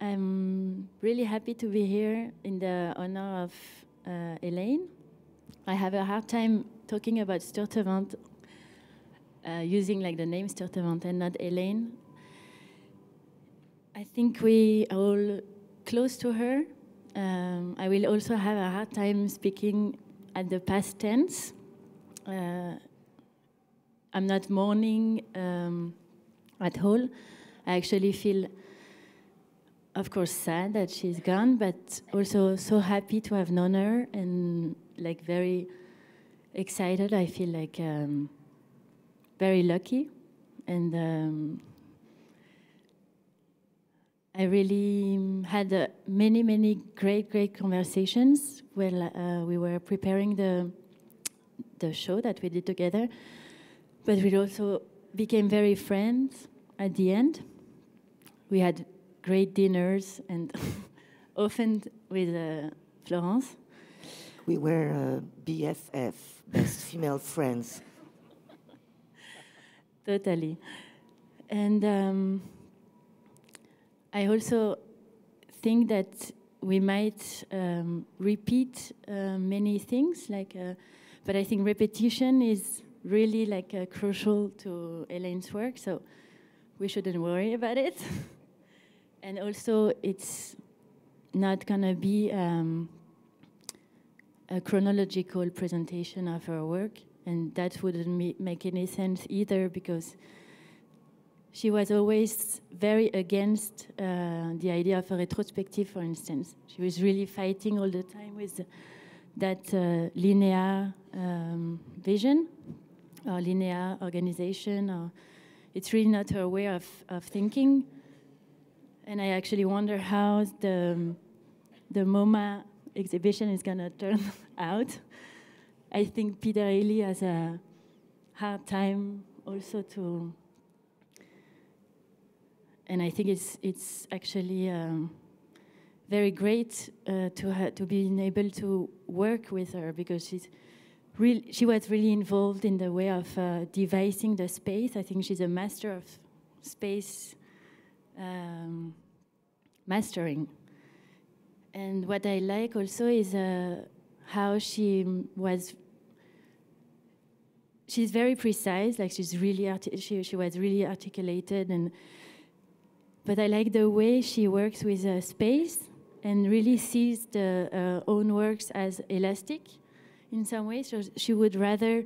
I'm really happy to be here in the honor of uh, Elaine. I have a hard time talking about Sturtevant uh, using like the name Sturtevant and not Elaine. I think we are all close to her. Um, I will also have a hard time speaking at the past tense. Uh, I'm not mourning um, at all. I actually feel, of course, sad that she's gone, but also so happy to have known her and like very excited. I feel like um, very lucky, and um, I really had uh, many, many great, great conversations while uh, we were preparing the the show that we did together. But we also became very friends at the end. We had great dinners and often with uh, Florence. We were uh, BFF, best female friends. Totally. And um, I also think that we might um, repeat uh, many things, like, uh, but I think repetition is really like uh, crucial to Elaine's work, so we shouldn't worry about it. and also, it's not gonna be um, a chronological presentation of her work, and that wouldn't make any sense either because she was always very against uh, the idea of a retrospective, for instance. She was really fighting all the time with that uh, linear um, vision or linear organization. Or it's really not her way of, of thinking. And I actually wonder how the, the MoMA exhibition is going to turn out. I think Peter Eleey has a hard time also to, and I think it's it's actually um, very great uh, to ha- to be able to work with her because she's really she was really involved in the way of uh, devising the space. I think she's a master of space um, mastering. And what I like also is uh, how she was. She's very precise, like she's really she she was really articulated, and but I like the way she works with uh, space and really sees the uh, own works as elastic, in some ways. So she would rather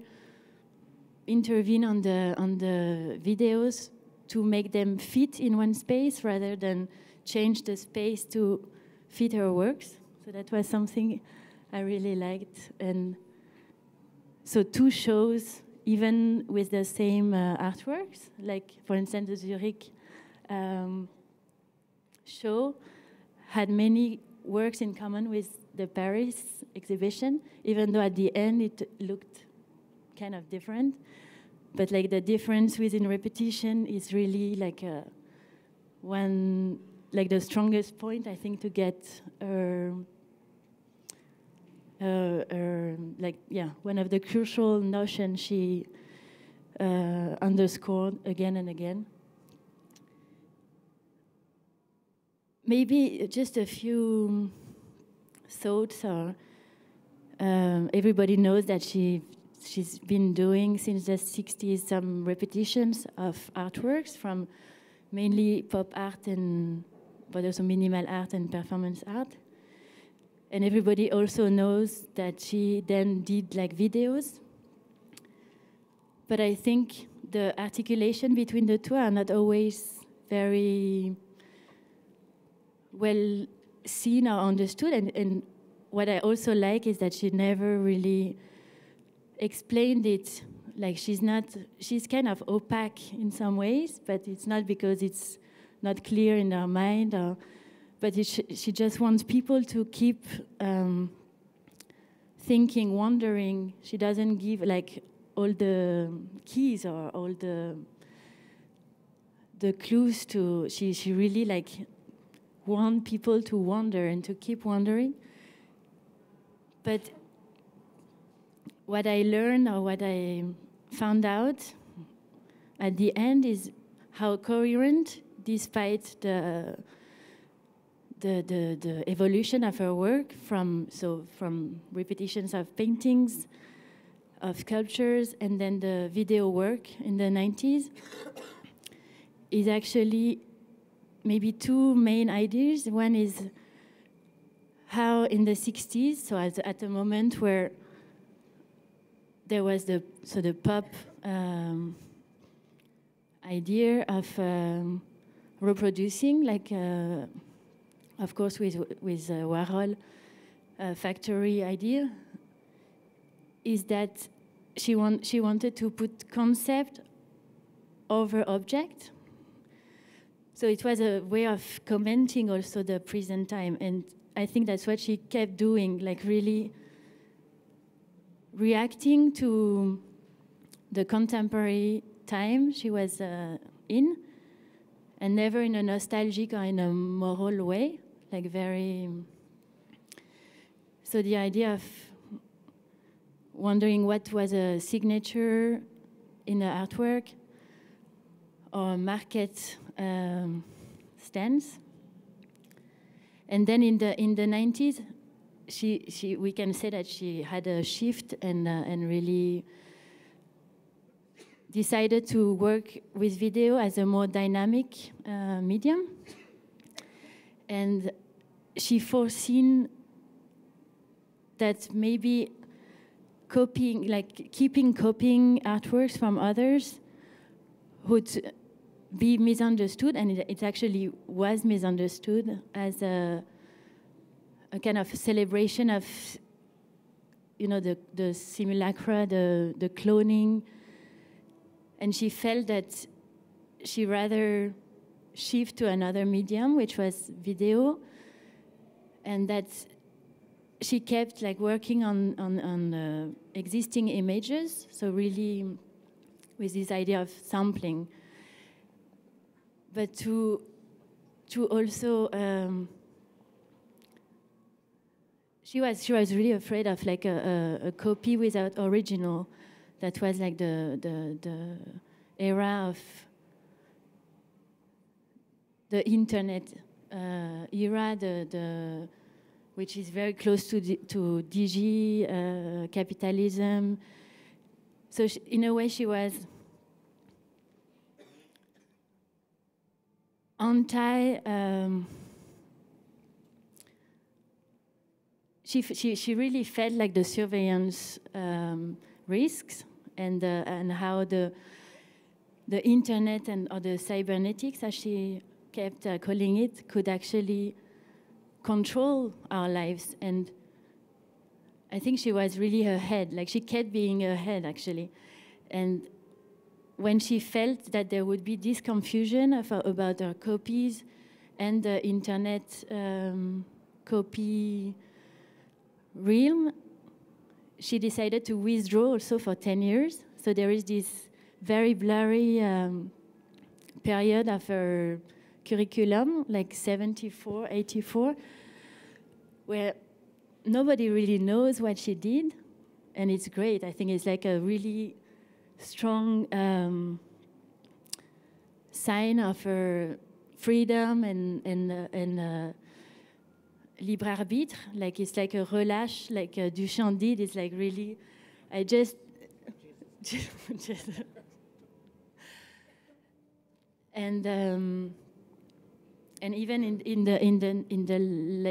intervene on the on the videos to make them fit in one space rather than change the space to fit her works. So that was something I really liked. And so two shows, even with the same uh, artworks, like for instance the Zurich um, show, had many works in common with the Paris exhibition, even though at the end it looked kind of different. But like the difference within repetition is really like a, one like the strongest point, I think, to get uh, uh, uh, like yeah, one of the crucial notions she uh, underscored again and again. Maybe just a few thoughts. Or um, everybody knows that she she's been doing since the 60s some repetitions of artworks from mainly pop art and but also minimal art and performance art. And everybody also knows that she then did like videos. But I think the articulation between the two are not always very well seen or understood. And, and what I also like is that she never really explained it. Like she's not, she's kind of opaque in some ways, but it's not because it's not clear in her mind, or, but it, she just wants people to keep um, thinking, wondering. She doesn't give like all the keys or all the the clues to. She she really like want people to wonder and to keep wondering. But what I learned or what I found out at the end is how coherent despite the the, the, the evolution of her work from so from repetitions of paintings, of sculptures, and then the video work in the 90s is actually maybe two main ideas. One is how in the 60s, so at, at a moment where there was the so the pop um, idea of um, reproducing, like uh, of course with with uh, Warhol uh, factory idea, is that she want she wanted to put concept over object. So it was a way of commenting also the present time, and I think that's what she kept doing, like really reacting to the contemporary time she was uh, in, and never in a nostalgic or in a moral way, like very. So the idea of wondering what was a signature in the artwork or market um, stance. And then in the in the 90s, she she we can say that she had a shift and uh, and really decided to work with video as a more dynamic uh, medium. And she foreseen that maybe copying, like keeping copying artworks from others would be misunderstood, and it, it actually was misunderstood as a, a kind of celebration of, you know, the, the simulacra, the, the cloning, and she felt that she rather shift to another medium, which was video, and that she kept like working on on, on uh, existing images. So really, with this idea of sampling, but to to also. Um, she was she was really afraid of like a, a, a copy without original that was like the, the, the era of the internet uh, era, the, the, which is very close to, to DG, uh, capitalism. So she, in a way, she was anti. Um, she, she, she really felt like the surveillance um, risks and, uh, and how the, the internet and or the cybernetics, as she kept uh, calling it, could actually control our lives. And I think she was really ahead, like she kept being ahead actually. And when she felt that there would be this confusion of, uh, about her copies and the internet um, copy realm, she decided to withdraw also for 10 years. So there is this very blurry um, period of her curriculum, like 74, 84, where nobody really knows what she did. And it's great. I think it's like a really strong um, sign of her freedom and, and, uh, and uh, libre arbitre, like it's like a relâche, like uh, Duchamp did. It's like really, I just, just and um, and even in, in the in the in the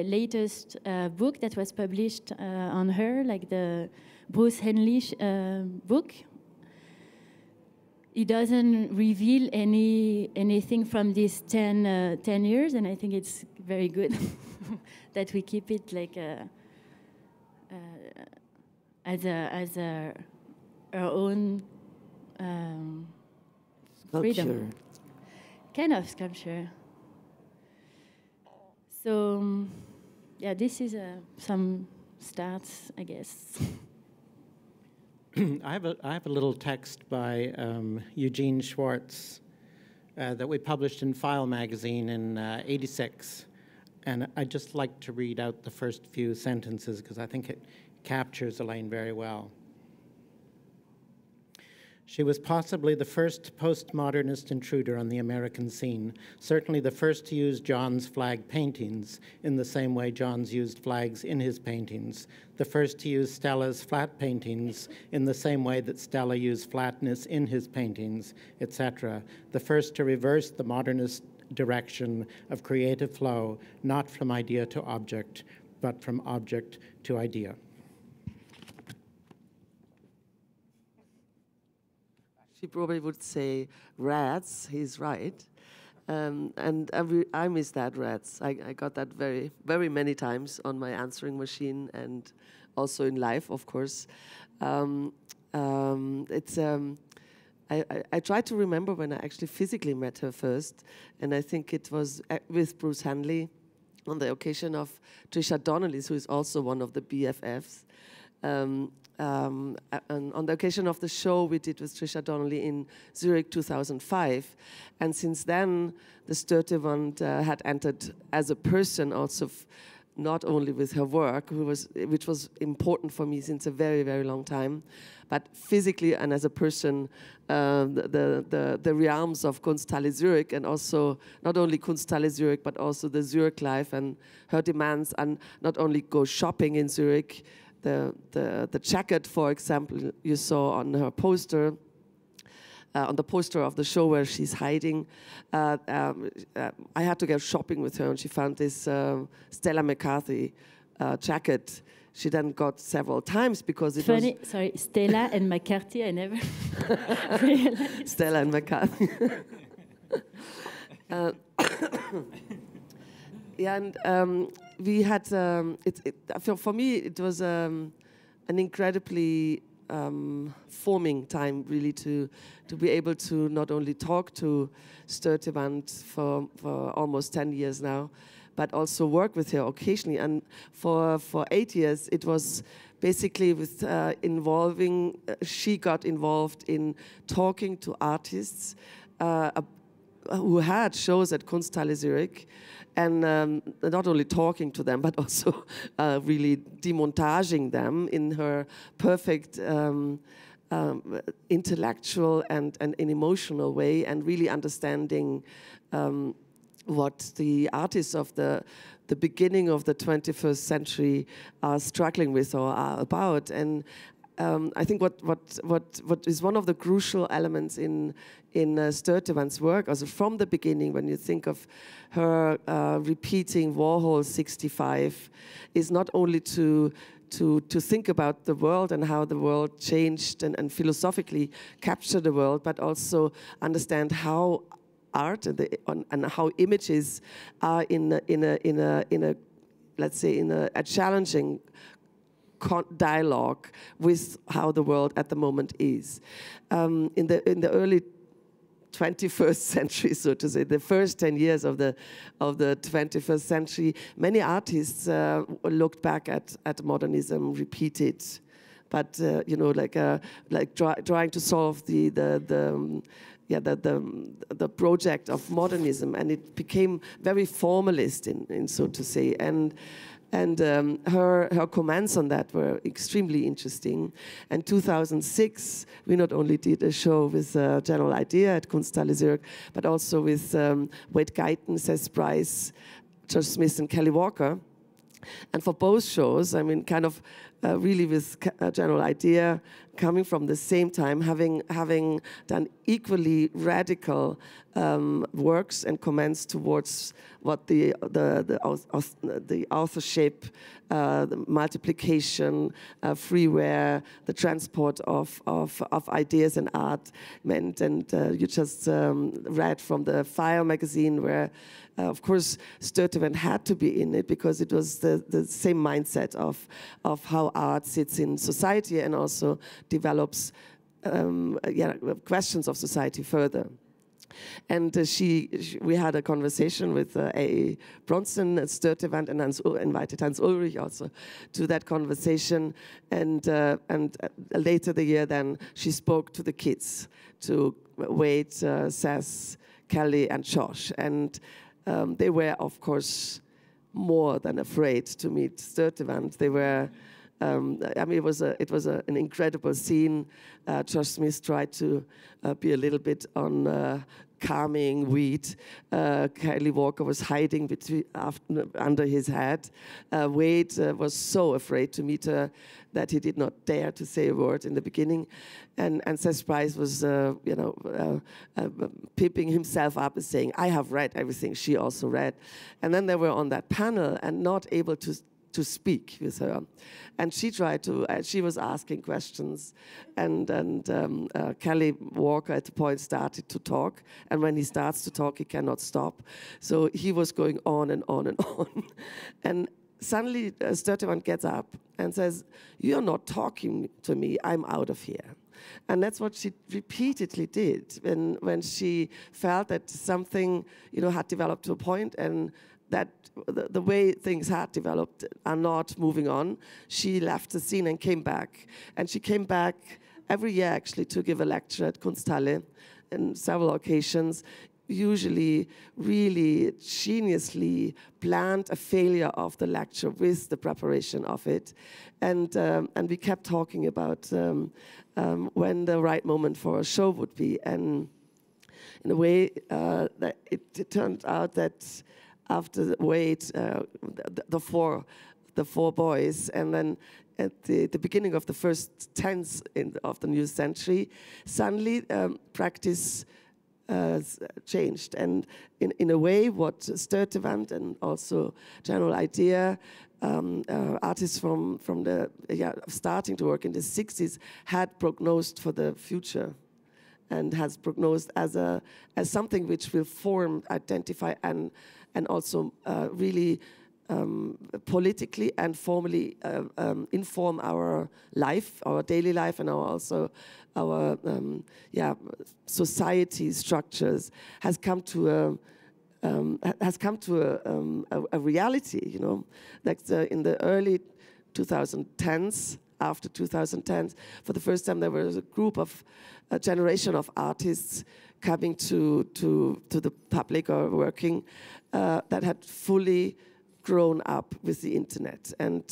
latest uh, book that was published uh, on her, like the Bruce Hainley uh, book, he doesn't reveal any anything from these 10, uh, 10 years, and I think it's very good that we keep it like a, uh, as a as a our own um, freedom, kind of sculpture. So um, yeah, this is uh, some starts, I guess. I have a I have a little text by um, Eugene Schwartz uh, that we published in File magazine in '86, uh, and I'd just like to read out the first few sentences because I think it captures Elaine very well. She was possibly the first postmodernist intruder on the American scene, certainly the first to use Johns flag paintings in the same way Johns used flags in his paintings, the first to use Stella's flat paintings in the same way that Stella used flatness in his paintings, etc., the first to reverse the modernist direction of creative flow, not from idea to object, but from object to idea. She probably would say rats. He's right. Um, and I, I miss that rats. I, I, got that very, very many times on my answering machine and also in life, of course. Um, um, it's. Um, I, I, I try to remember when I actually physically met her first, and I think it was uh, with Bruce Hainley on the occasion of Trisha Donnelly, who is also one of the BFFs. Um, um, on the occasion of the show we did with Trisha Donnelly in Zurich 2005. And since then, the Sturtevant uh, had entered as a person also, not only with her work, was, which was important for me since a very, very long time, but physically and as a person, uh, the, the, the realms of Kunsthalle Zurich and also not only Kunsthalle Zurich, but also the Zurich life and her demands and not only go shopping in Zurich, the, the, the jacket, for example, you saw on her poster, uh, on the poster of the show where she's hiding. Uh, um, uh, I had to go shopping with her, and she found this uh, Stella McCartney uh, jacket. She then got several times because it Funny, was sorry, Stella and McCarthy. I never realized. Stella and McCarthy. Yeah, and um, we had um, it, it, for, for me it was um, an incredibly um, forming time really to to be able to not only talk to Sturtevant for for almost 10 years now but also work with her occasionally. And for for 8 years it was basically with uh, involving uh, she got involved in talking to artists uh, who had shows at Kunsthalle Zurich and um, not only talking to them, but also uh, really demontaging them in her perfect um, um, intellectual and, and an emotional way, and really understanding um, what the artists of the the beginning of the 21st century are struggling with or are about, and um, I think what, what, what, what is one of the crucial elements in, in uh, Sturtevant's work, also from the beginning, when you think of her uh, repeating Warhol 65, is not only to, to, to think about the world and how the world changed and, and philosophically capture the world, but also understand how art and, the, on, and how images are in in a, in a, in a let's say, in a, a challenging dialogue with how the world at the moment is. Um, in the in the early 21st century, so to say, the first 10 years of the of the 21st century, many artists uh, looked back at at modernism, repeated, but uh, you know, like uh, like try, trying to solve the the the um, yeah, the, the, the project of modernism, and it became very formalist, in, in so to say, and and um, her, her comments on that were extremely interesting. And 2006, we not only did a show with uh, General Idea at Kunsthalle Zurich, but also with um, Wade Guyton, Seth Price, Josh Smith, and Kelly Walker. And for both shows, I mean, kind of uh, really with a uh, general idea coming from the same time, having having done equally radical um, works and comments towards what the the the, the authorship, uh, the multiplication, uh, freeware, the transport of, of of ideas and art meant. And uh, you just um, read from the File magazine where. Uh, of course, Sturtevant had to be in it because it was the, the same mindset of, of how art sits in society and also develops um, yeah, questions of society further. And uh, she, she, we had a conversation with uh, AA Bronson at Sturtevant and Hans, invited Hans Ulrich also to that conversation. And, uh, and uh, later the year, then she spoke to the kids, to Wade, uh, Seth, Kelly, and Josh. And um, they were, of course, more than afraid to meet Sturtevant. They were um, I mean, it was a, it was a, an incredible scene. Uh, Josh Smith tried to uh, be a little bit on uh, calming weed. Uh, Kylie Walker was hiding between, after, under his hat. Uh, Wade uh, was so afraid to meet her that he did not dare to say a word in the beginning. And, and Seth Price was, you know, pipping himself up and saying, I have read everything she also read. And then they were on that panel and not able to to speak with her. And she tried to, uh, she was asking questions. And, and um, uh, Kelly Walker at the point started to talk. And when he starts to talk, he cannot stop. So he was going on and on and on. and suddenly, uh, Sturtevant gets up and says, You're not talking to me, I'm out of here. And that's what she repeatedly did when, when she felt that something you know, had developed to a point and that the, the, way things had developed are not moving on. She left the scene and came back. And she came back every year actually to give a lecture at Kunsthalle in several occasions. Usually, really geniusly planned a failure of the lecture with the preparation of it. And, um, and we kept talking about um, um, when the right moment for a show would be. And in a way, uh, that it, it turned out that after Wade, uh, the, the, four, the four boys, and then at the, the beginning of the first tenth of the new century, suddenly um, practice uh, changed. And in, in a way, what Sturtevant and also General Idea, um, uh, artists from, from the yeah, starting to work in the 60s, had prognosed for the future and has prognosed as, a, as something which will form, identify, and and also uh, really um, politically and formally uh, um, inform our life, our daily life, and our also our um, yeah society structures has come to a um, has come to a, um, a, a, reality. You know, like the, in the early 2010s, after 2010s, for the first time there was a group of a generation of artists coming to to to the public or working uh, that had fully grown up with the internet. And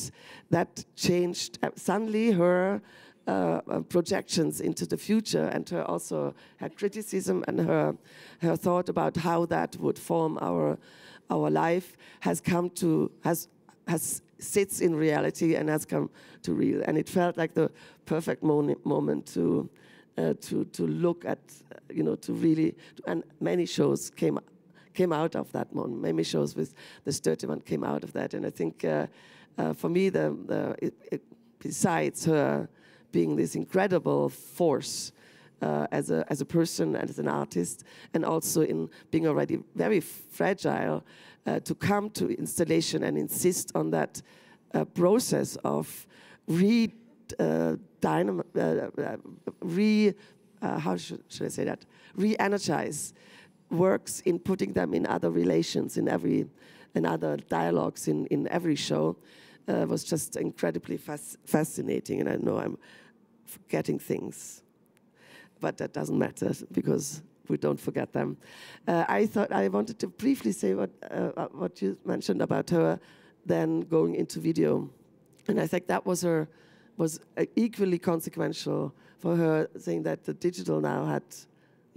that changed uh, suddenly her uh, uh, projections into the future and her also her criticism and her, her thought about how that would form our, our life has come to, has, has sits in reality and has come to real. And it felt like the perfect moment to, uh, to, to look at, you know, to really, and many shows came came out of that moment. Many shows with the Sturtevant came out of that, and I think uh, uh, for me, the, the it, it, besides her being this incredible force uh, as a as a person and as an artist, and also in being already very fragile, uh, to come to installation and insist on that uh, process of re uh, dynam- re how should, should I say that re-energize works in putting them in other relations, in every, in other dialogues, in, in every show, uh, was just incredibly fas fascinating. And I know I'm forgetting things, but that doesn't matter because we don't forget them. Uh, I thought I wanted to briefly say what, uh, uh what you mentioned about her then going into video. And I think that was her was uh, equally consequential for her saying that the digital now had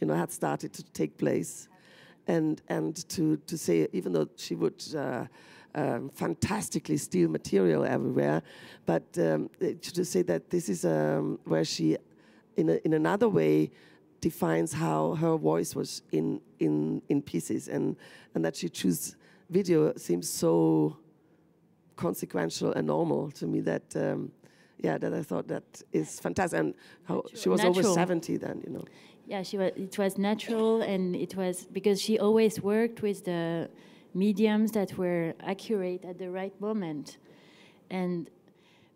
you know, had started to take place. And, and to, to say, even though she would uh, um, fantastically steal material everywhere, but um, to say that this is um, where she, in, a, in another way, defines how her voice was in, in, in pieces, and, and that she chose video seems so consequential and normal to me that um, yeah that I thought that is fantastic and how she was Natural. over 70 then you know yeah, she was. It was natural, and it was because she always worked with the mediums that were accurate at the right moment, and.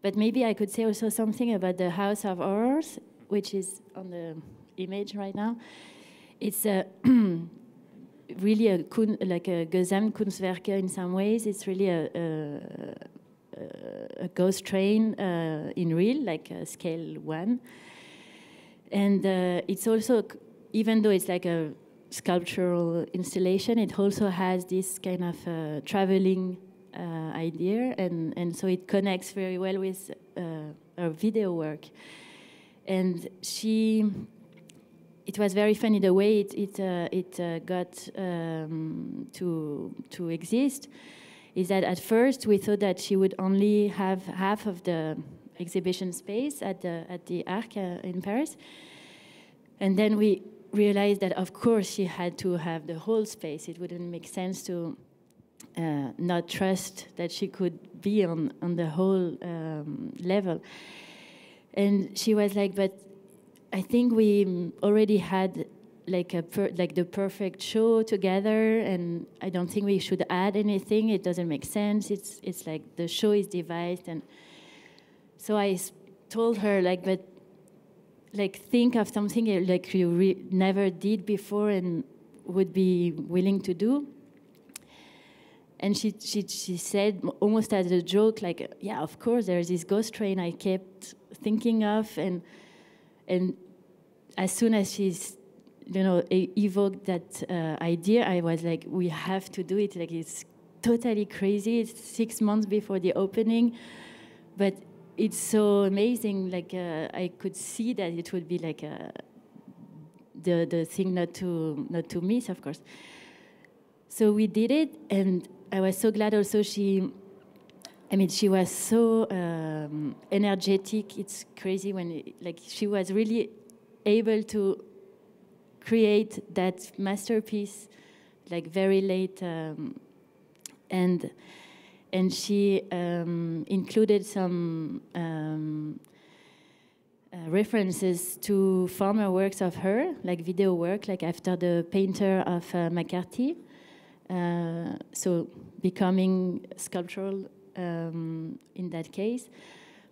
But maybe I could say also something about the House of Horrors, which is on the image right now. It's a really a like a Gesamtkunstwerke in some ways. It's really a, a, a ghost train uh, in real, like scale one. And uh, it's also, even though it's like a sculptural installation, it also has this kind of uh, traveling idea, and, and so it connects very well with her video work. And she, it was very funny the way it it, uh, it uh, got um, to to exist. Is that at first we thought that she would only have half of the exhibition space at the at the Arc uh, in Paris, and then we realized that of course she had to have the whole space. It wouldn't make sense to uh, not trust that she could be on on the whole um, level. And she was like, but I think we already had like a per, like the perfect show together, and I don't think we should add anything. It doesn't make sense. It's it's like the show is devised, and so I told her like, but like think of something eh, like you never did before and would be willing to do. And she, she, she said, almost as a joke, like, yeah, of course, there's this ghost train I kept thinking of. And, and as soon as she's, you know, evoked that uh, idea, I was like, we have to do it. Like, it's totally crazy. It's six months before the opening. But it's so amazing. Like uh, I could see that it would be like uh, the the thing not to not to miss, of course. So we did it, and I was so glad. Also, she, I mean, she was so um, energetic. It's crazy when it, like she was really able to create that masterpiece, like very late, um, and and she um, included some um, uh, references to former works of her, like video work, like after the painter of uh, McCarthy. Uh, so becoming sculptural um, in that case,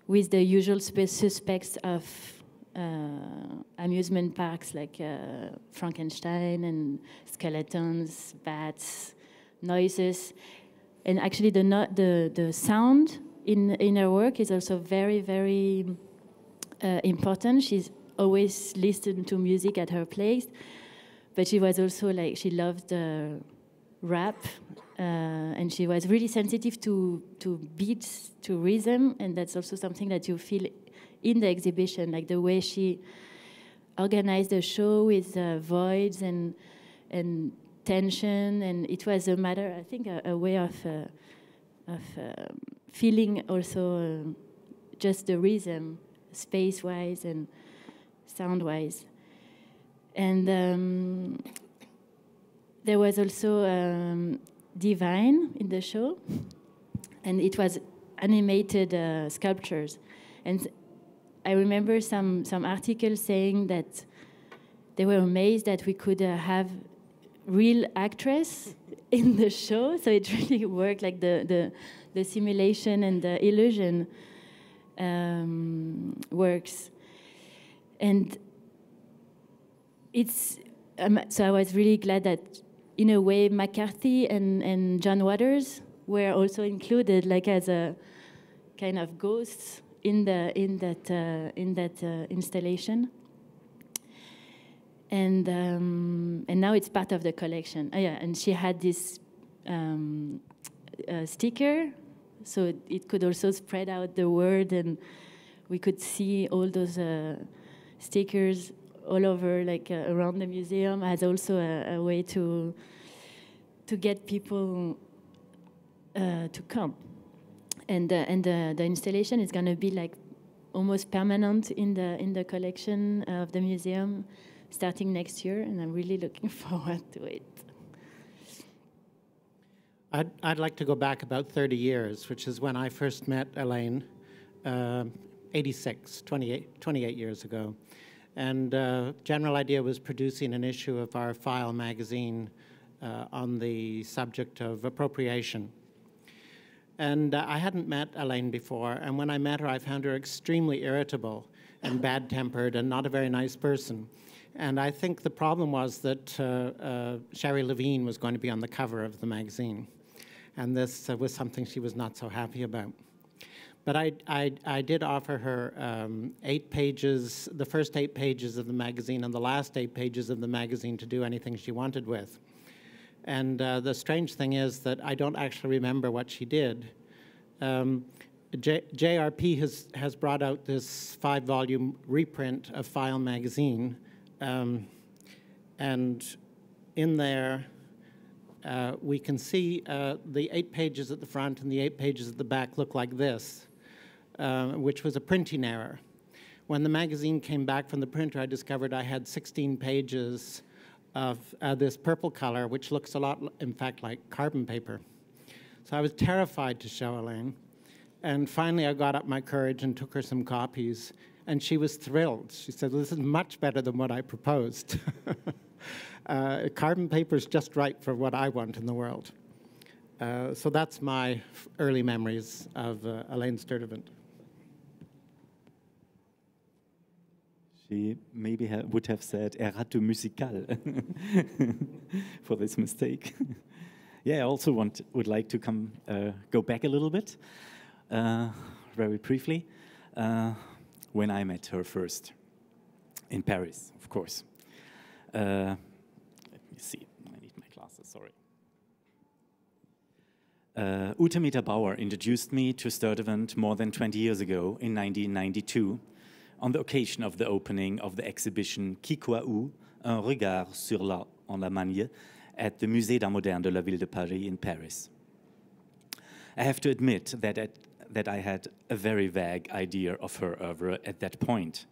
with the usual suspects of amusement parks like uh, Frankenstein and skeletons, bats, noises and actually the the the sound in in her work is also very very uh, important. She's always listened to music at her place, but she was also like she loved uh, rap, uh, and she was really sensitive to to beats, to rhythm, and that's also something that you feel in the exhibition, like the way she organized the show with uh, voids and and tension, and it was a matter, I think, a, a way of uh, of uh, feeling also uh, just the rhythm, space-wise and sound-wise, and um, there was also um, Divine in the show, and it was animated uh, sculptures, and I remember some some articles saying that they were amazed that we could uh, have real actress in the show, so it really worked like the the, the simulation and the illusion um, works, and it's um, so I was really glad that in a way McCarthy and and John Waters were also included like as a kind of ghosts in the in that uh, in that uh, installation and um, and now it's part of the collection. Oh, yeah, and she had this um, uh, sticker, so it, it, could also spread out the word, and we could see all those uh, stickers all over, like uh, around the museum, as also a, a way to to get people uh, to come. And and the, installation is going to be like almost permanent in the in the collection of the museum starting next year, and I'm really looking forward to it. I'd, I'd like to go back about 30 years, which is when I first met Elaine, uh, 86, 28, 28 years ago. And uh, General Idea was producing an issue of our File magazine uh, on the subject of appropriation. And uh, I hadn't met Elaine before, and when I met her, I found her extremely irritable and bad tempered and not a very nice person. And I think the problem was that uh, uh, Sherrie Levine was going to be on the cover of the magazine. And this uh, was something she was not so happy about. But I, I, I did offer her um, eight pages, the first eight pages of the magazine and the last eight pages of the magazine to do anything she wanted with. And uh, the strange thing is that I don't actually remember what she did. Um, J- JRP has, has brought out this five volume reprint of File magazine. Um, and in there, uh, we can see uh, the eight pages at the front and the eight pages at the back look like this, uh, which was a printing error. When the magazine came back from the printer, I discovered I had 16 pages of uh, this purple color, which looks a lot, in fact, like carbon paper. So I was terrified to show Elaine. And finally, I got up my courage and took her some copies, and she was thrilled. She said, This is much better than what I proposed. uh, carbon paper is just right for what I want in the world. Uh, so that's my early memories of uh, Elaine Sturtevant. Maybe ha would have said erratum musical for this mistake. yeah, I also want, would like to come uh, go back a little bit, uh, very briefly, uh, when I met her first in Paris, of course. Uh, let me see. I need my glasses. Sorry. Uh, Ute Meta Bauer introduced me to Sturtevant more than 20 years ago in 1992 on the occasion of the opening of the exhibition où, un regard sur l'art en Allemagne at the Musée d'Art Moderne de la Ville de Paris in Paris. I have to admit that, at, that I had a very vague idea of her oeuvre at that point.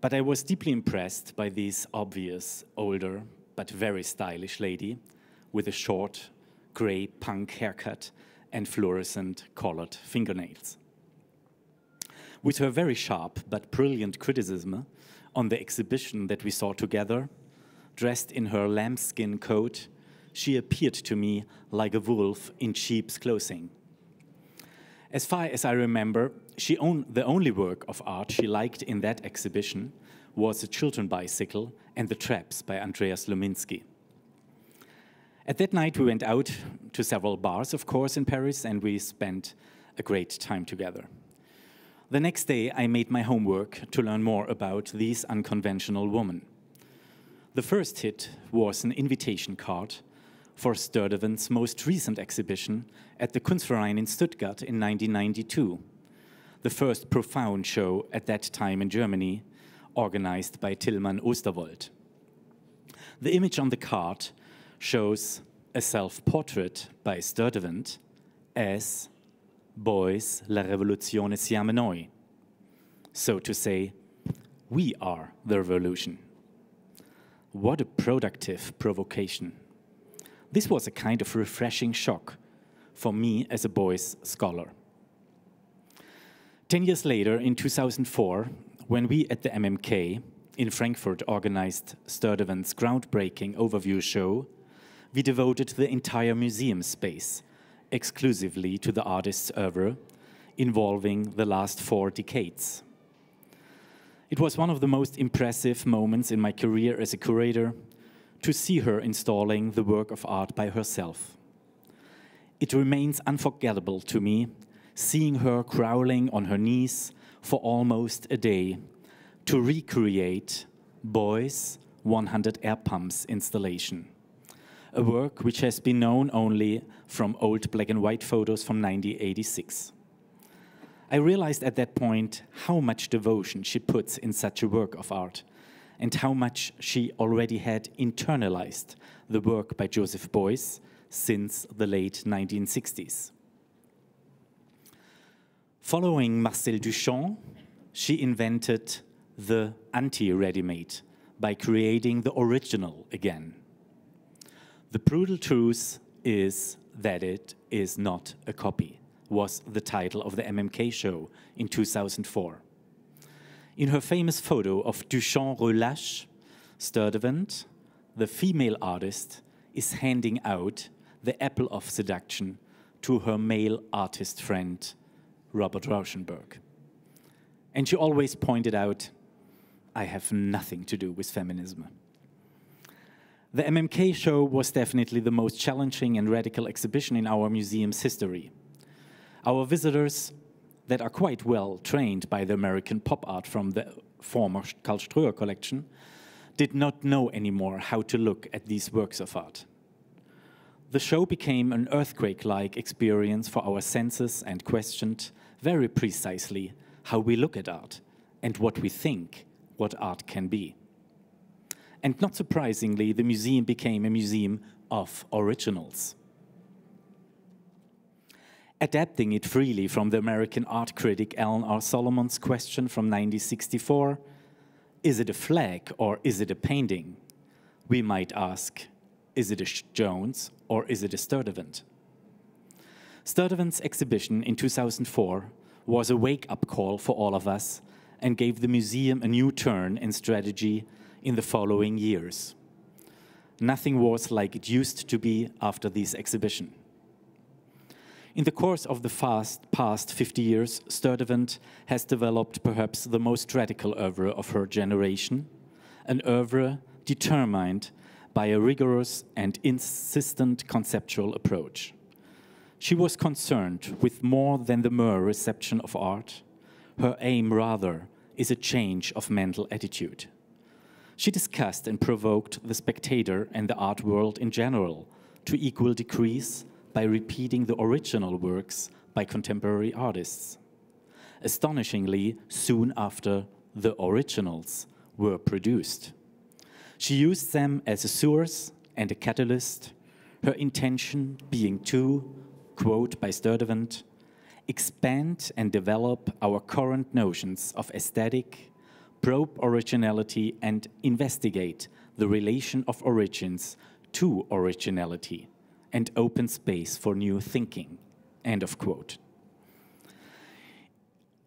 But I was deeply impressed by this obvious, older, but very stylish lady with a short, grey punk haircut and fluorescent colored fingernails. With her very sharp but brilliant criticism on the exhibition that we saw together, dressed in her lambskin coat, she appeared to me like a wolf in sheep's clothing. As far as I remember, she owned, the only work of art she liked in that exhibition was a children bicycle and the traps by Andreas Slominski. At that night, we went out to several bars, of course, in Paris, and we spent a great time together. The next day, I made my homework to learn more about this unconventional woman. The first hit was an invitation card for Sturtevant's most recent exhibition at the Kunstverein in Stuttgart in 1992, the first profound show at that time in Germany, organized by Tilman Osterwold. The image on the card shows a self portrait by Sturtevant as Beuys, la rivoluzione siamo noi. So to say, we are the revolution. What a productive provocation. This was a kind of refreshing shock for me as a Beuys scholar. Ten years later, in 2004, when we at the MMK in Frankfurt organized Sturtevant's groundbreaking overview show, we devoted the entire museum space exclusively to the artist's oeuvre, involving the last four decades. It was one of the most impressive moments in my career as a curator to see her installing the work of art by herself. It remains unforgettable to me seeing her crawling on her knees for almost a day to recreate Beuys' 100 air pumps installation, a work which has been known only from old black and white photos from 1986. I realized at that point how much devotion she puts in such a work of art and how much she already had internalized the work by Joseph Beuys since the late 1960s. Following Marcel Duchamp, she invented the anti ready made by creating the original again. The brutal truth is that it is not a copy, was the title of the MMK show in 2004. In her famous photo of Duchamp Relâche, Sturtevant, the female artist, is handing out the apple of seduction to her male artist friend, Robert Rauschenberg. And she always pointed out, I have nothing to do with feminism. The MMK show was definitely the most challenging and radical exhibition in our museum's history. Our visitors, that are quite well trained by the American pop art from the former Karl Ströher collection, did not know anymore how to look at these works of art. The show became an earthquake like experience for our senses and questioned very precisely how we look at art and what we think what art can be. And not surprisingly, the museum became a museum of originals. Adapting it freely from the American art critic Alan R. Solomon's question from 1964 is it a flag or is it a painting? We might ask, is it a Johns or is it a Sturtevant? Sturtevant's exhibition in 2004 was a wake up call for all of us and gave the museum a new turn in strategy in the following years. Nothing was like it used to be after this exhibition. In the course of the fast, past 50 years, Sturtevant has developed perhaps the most radical oeuvre of her generation, an oeuvre determined by a rigorous and insistent conceptual approach. She was concerned with more than the mere reception of art. Her aim, rather, is a change of mental attitude. She discussed and provoked the spectator and the art world in general to equal degrees by repeating the original works by contemporary artists. Astonishingly, soon after the originals were produced. She used them as a source and a catalyst, her intention being to, quote by Sturtevant, expand and develop our current notions of aesthetic, probe originality, and investigate the relation of origins to originality and open space for new thinking. End of quote.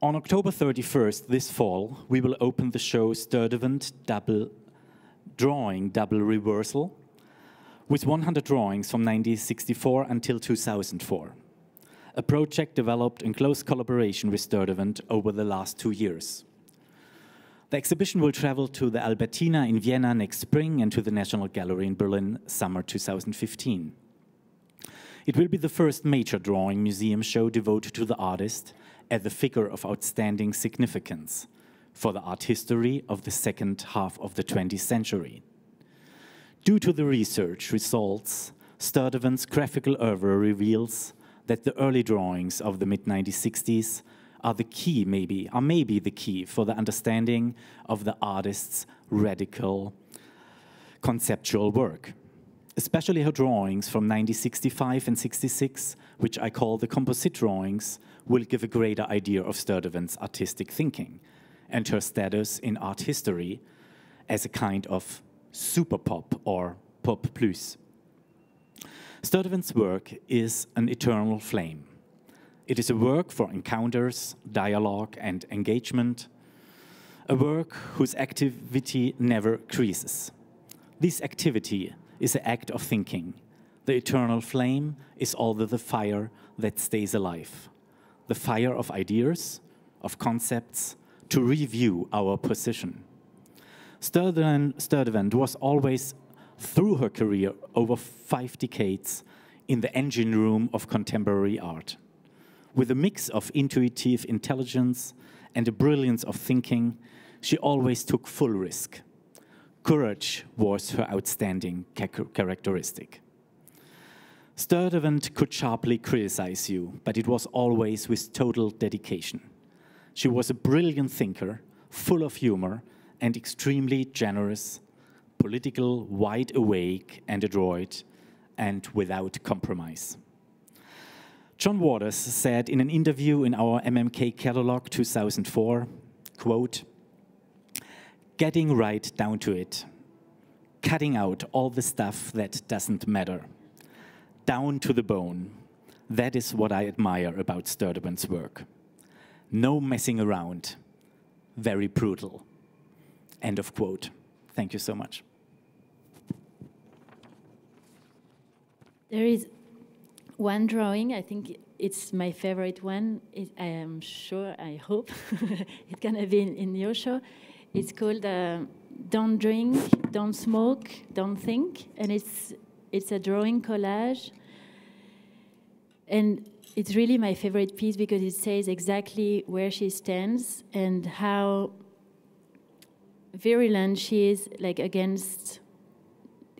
On October 31st this fall, we will open the show Sturtevant Double drawing double reversal with 100 drawings from 1964 until 2004, a project developed in close collaboration with Sturtevant over the last two years. The exhibition will travel to the Albertina in Vienna next spring and to the National Gallery in Berlin summer 2015. It will be the first major drawing museum show devoted to the artist as a figure of outstanding significance for the art history of the second half of the 20th century. Due to the research results, Sturtevant's graphical oeuvre reveals that the early drawings of the mid 1960s are the key, maybe, are maybe the key for the understanding of the artist's radical conceptual work. Especially her drawings from 1965 and 66, which I call the composite drawings, will give a greater idea of Sturtevant's artistic thinking and her status in art history as a kind of super pop or pop plus. Sturtevant's work is an eternal flame. It is a work for encounters, dialogue, and engagement, a work whose activity never creases. This activity is an act of thinking. The eternal flame is all the fire that stays alive. The fire of ideas, of concepts, to review our position. Sturtevant was always, through her career, over five decades, in the engine room of contemporary art. With a mix of intuitive intelligence and a brilliance of thinking, she always took full risk. Courage was her outstanding characteristic. Sturtevant could sharply criticize you, but it was always with total dedication. She was a brilliant thinker, full of humor, and extremely generous, political, wide awake, and adroit, and without compromise. John Waters said in an interview in our MMK catalog 2004, quote, getting right down to it, cutting out all the stuff that doesn't matter, down to the bone. That is what I admire about Sturtevant's work. No messing around. Very brutal. End of quote. Thank you so much. There is one drawing, I think it's my favorite one. It, I am sure, I hope it's gonna be in, in, your show. It's called uh, Don't Drink, Don't Smoke, Don't Think. And it's, it's a drawing collage. And it's really my favorite piece because it says exactly where she stands and how virulent she is like against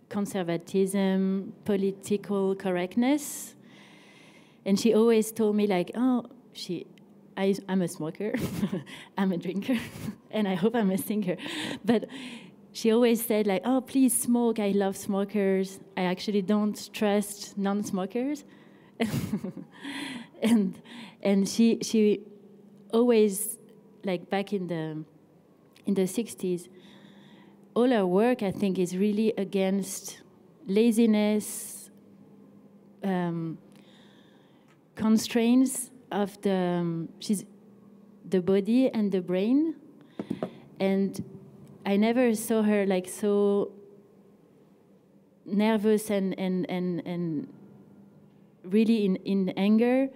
conservatism, political correctness. And she always told me like, oh, she, I, I'm a smoker, I'm a drinker, and I hope I'm a singer. But she always said like, oh, please smoke. I love smokers. I actually don't trust non-smokers. and and she she always like back in the in the 60s all her work i think is really against laziness um, constraints of the um, she's the body and the brain and i never saw her like so nervous and and and, and really in, in anger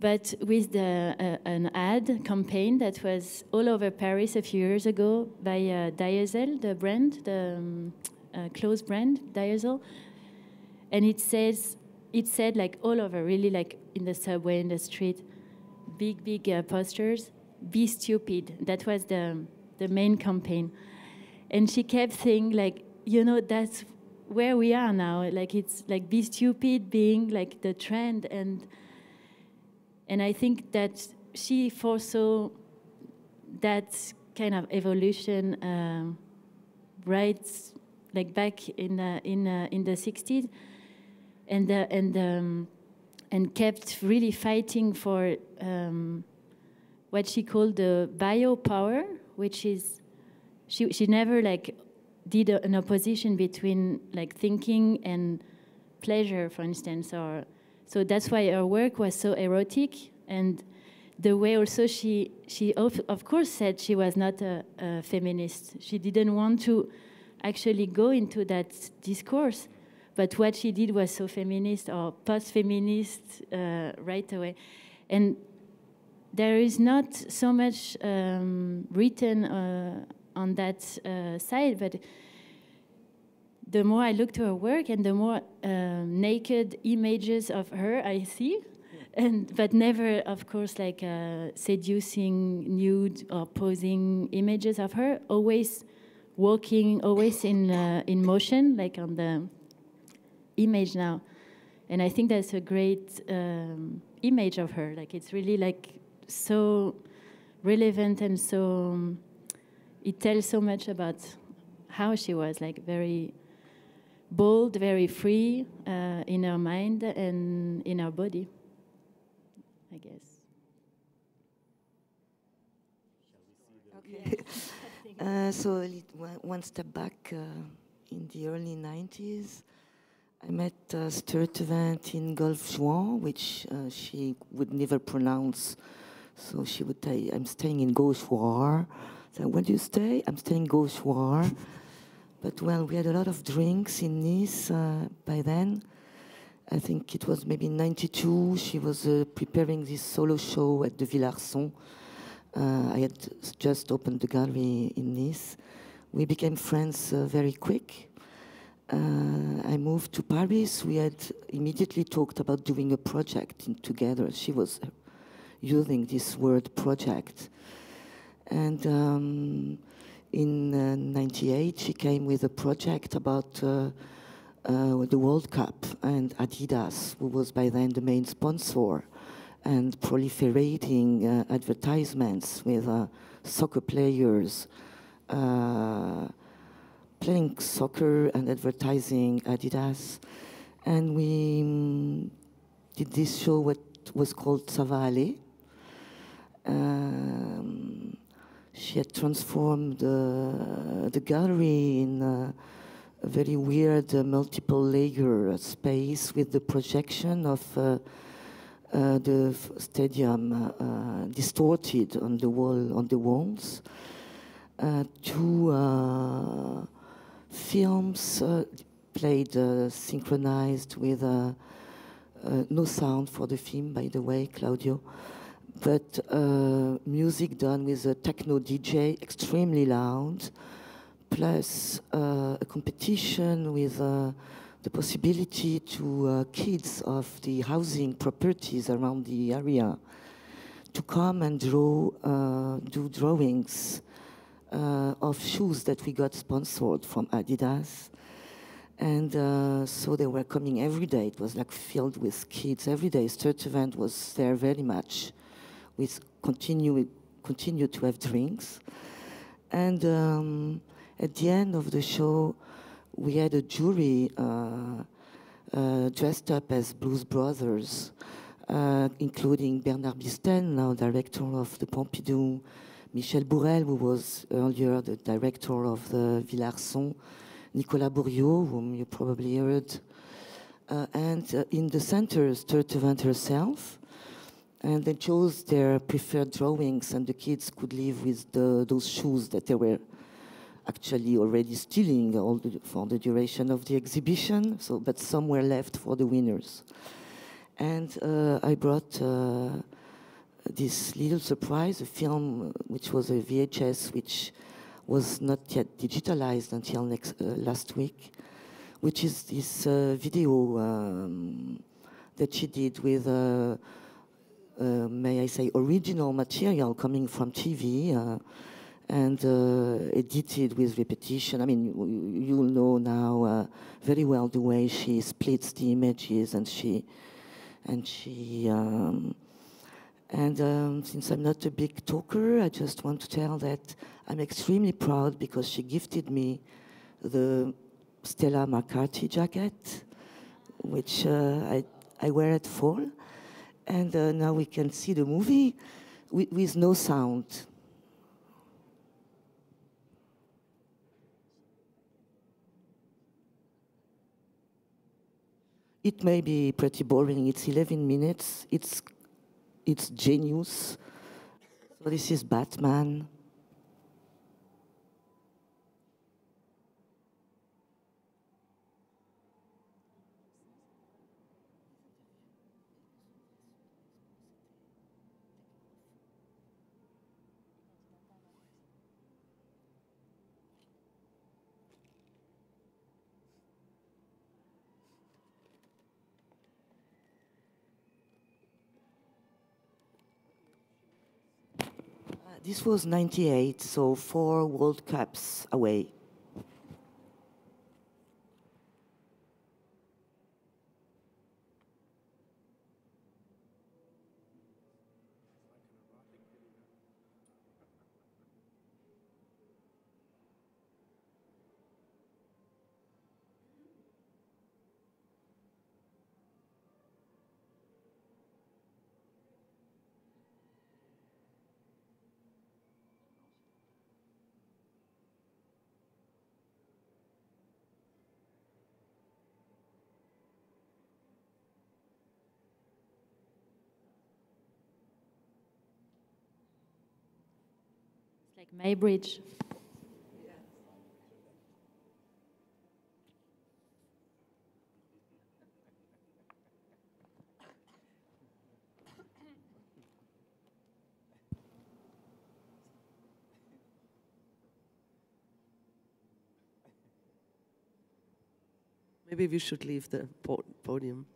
but with the, uh, an ad campaign that was all over Paris a few years ago by uh, Diesel, the brand, the um, uh, clothes brand, Diesel. And it says, it said like all over, really like in the subway, in the street, big, big uh, posters, be stupid. That was the, the main campaign. And she kept saying like, you know, that's where we are now. Like it's like be stupid being like the trend and and I think that she foresaw that kind of evolution uh, right like back in uh, in in the 60s and uh, and um, and kept really fighting for um, what she called the biopower which is she she never like did a, an opposition between like thinking and pleasure for instance or so that's why her work was so erotic and the way also she she of, of course said she was not a, a, feminist. She didn't want to actually go into that discourse, but what she did was so feminist or post-feminist uh, right away, and there is not so much um, written uh, on that uh, side, but the more I look to her work and the more uh, naked images of her I see, and but never, of course, like uh, seducing, nude or posing images of her. Always walking, always in uh, in motion, like on the image now. And I think that's a great um, image of her. Like it's really like so relevant and so um, it tells so much about how she was, like very bold, very free uh, in her mind and in her body, I guess. Okay. uh, so one step back uh, in the early 90s, I met uh, Sturtevant in Golfe-Juan, which uh, she would never pronounce. So she would say, I'm staying in Gauchoir. So where do you stay? I'm staying in Gauchoir. But well, we had a lot of drinks in Nice uh, by then. I think it was maybe 92. She was uh, preparing this solo show at the Villa Arson. Uh, I had just opened the gallery in Nice. We became friends uh, very quick. Uh, I moved to Paris. We had immediately talked about doing a project together. She was using this word project. And um, in uh, 98, she came with a project about uh, uh, the World Cup and Adidas, who was by then the main sponsor, and proliferating uh, advertisements with uh, soccer players uh, playing soccer and advertising Adidas. And we um, did this show, what was called Savale. Um, she had transformed uh, the gallery in uh, a very weird uh, multiple layer space with the projection of uh, uh, the stadium uh, distorted on the wall on the walls. two films played synchronized with no sound for the film, by the way, Claudio. But uh, music done with a techno DJ, extremely loud, plus uh, a competition with uh, the possibility to uh, kids of the housing properties around the area to come and draw, uh, do drawings uh, of shoes that we got sponsored from Adidas. And uh, so they were coming every day. It was like filled with kids every day. Sturtevant was there very much. We continued, continue to have drinks. And um, at the end of the show, we had a jury uh, uh, dressed up as Blues Brothers, uh, including Bernard Blistène, now director of the Pompidou, Michel Bourel, who was earlier the director of the Villa Arson, Nicolas Bourriaud, whom you probably heard, uh, and uh, in the center, Sturtevant herself. And they chose their preferred drawings, and the kids could live with the, those shoes that they were actually already stealing the, for the duration of the exhibition, so, but some were left for the winners. And uh, I brought uh, this little surprise, a film which was a VHS, which was not yet digitalized until next, uh, last week, which is this uh, video um, that she did with, uh, uh, may I say, original material coming from TV and uh, edited with repetition. I mean, you, know now uh, very well the way she splits the images and she and she um, and um, since I'm not a big talker, I just want to tell that I'm extremely proud because she gifted me the Stella McCartney jacket, which uh, I I wear at fall, and uh, now we can see the movie with, with no sound. It may be pretty boring. It's 11 minutes. It's, it's genius. So this is Batman. This was 98, so four World Cups away. Like Muybridge. Maybe we should leave the podium.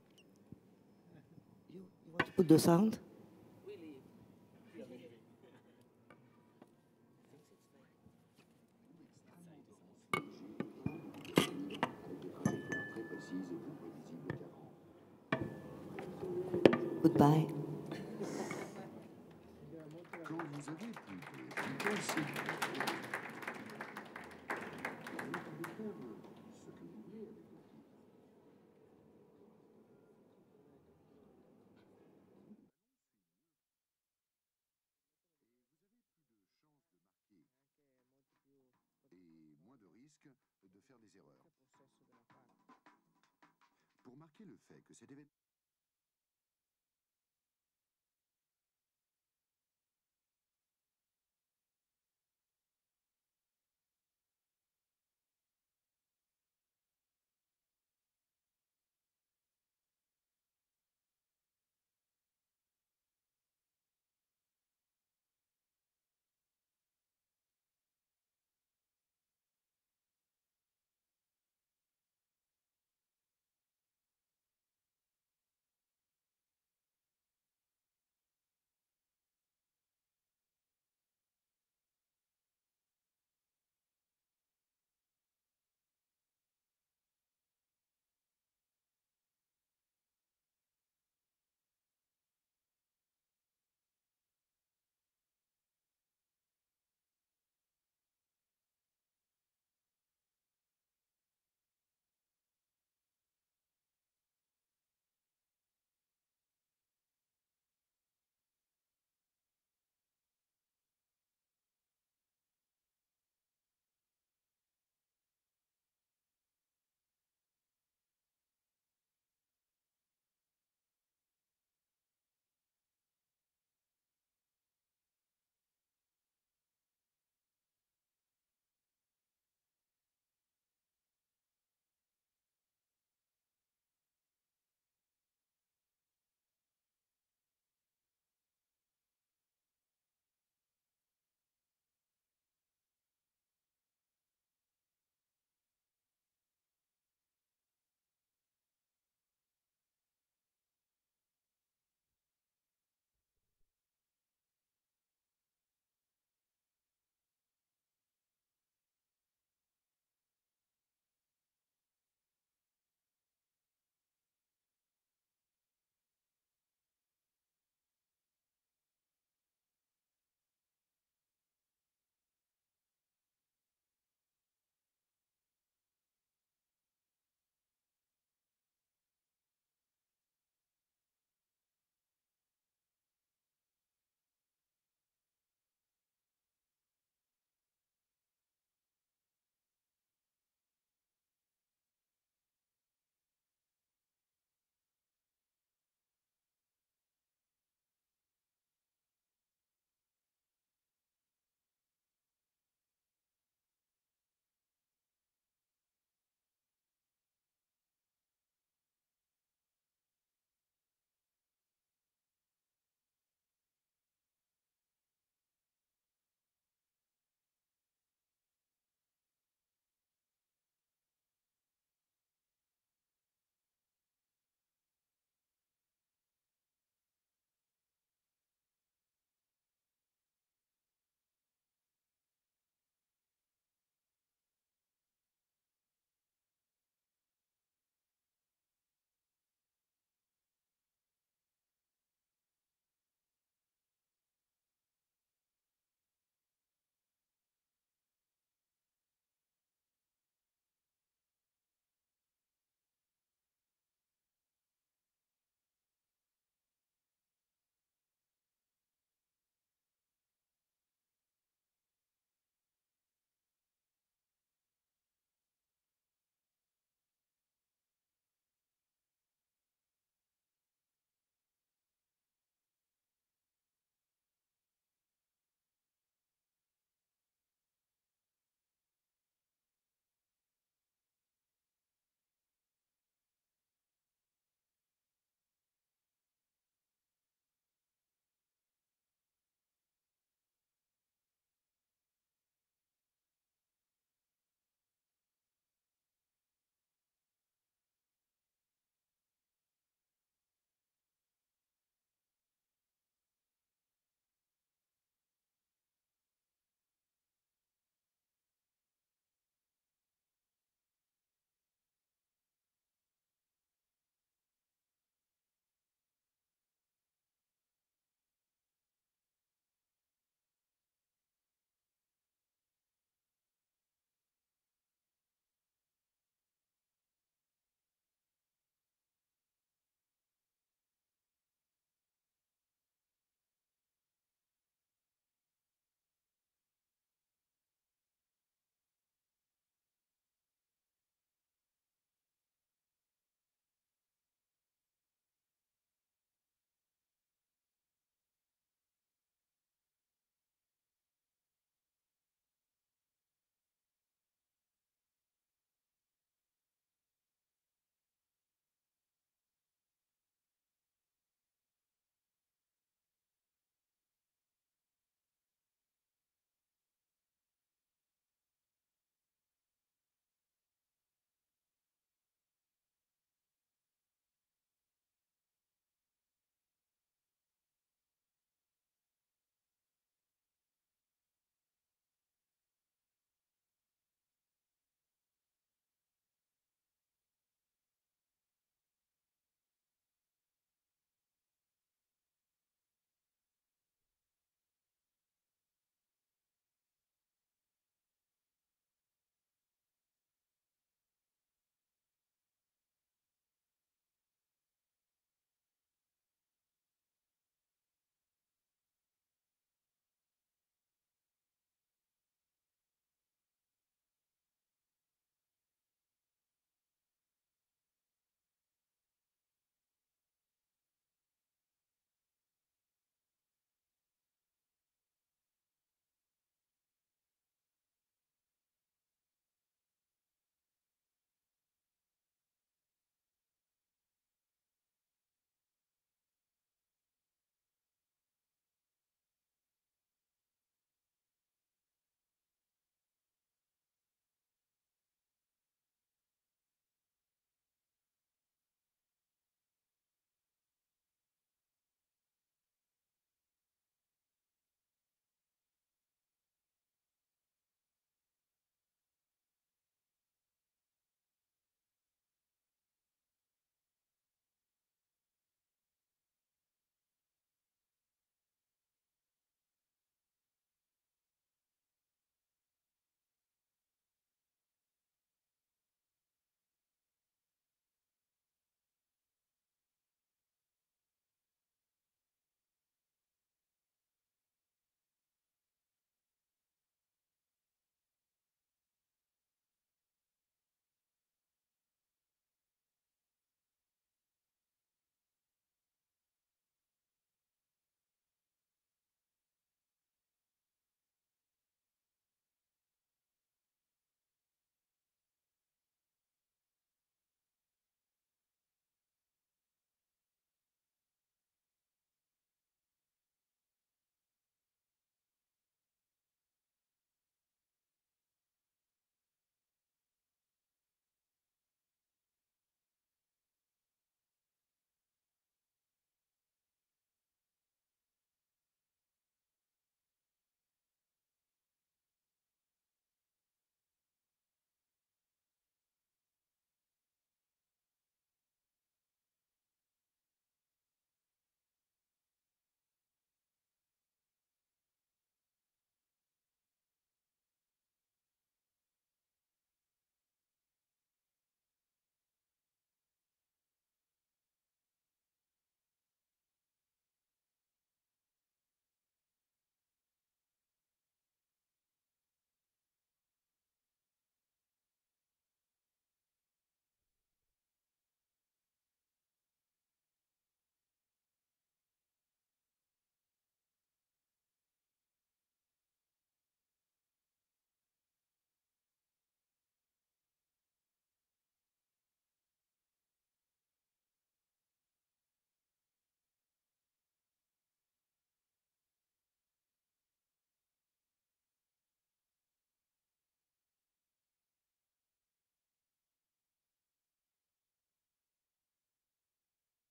You, you want to put the sound? Goodbye. de faire des erreurs. Pour marquer le fait que cet événement